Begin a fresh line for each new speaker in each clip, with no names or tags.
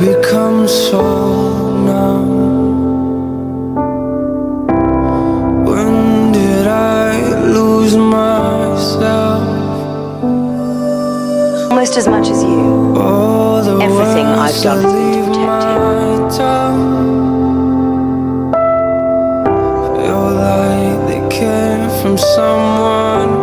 become so numb. When did I lose myself?
Almost as much as you. Everything I've done to protect him
Feel like they came from someone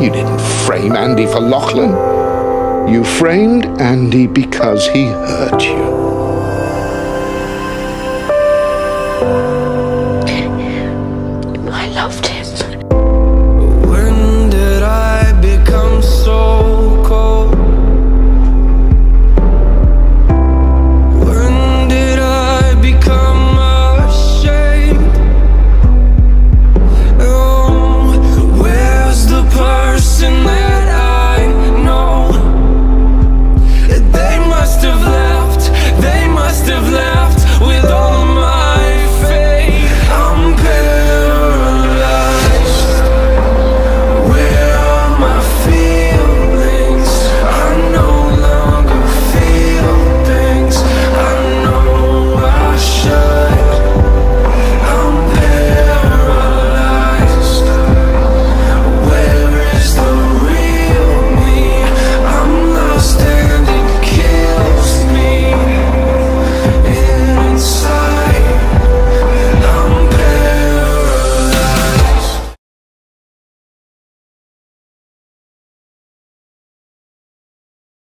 You didn't frame Andy for Lachlan. You framed Andy because he hurt you. I loved him.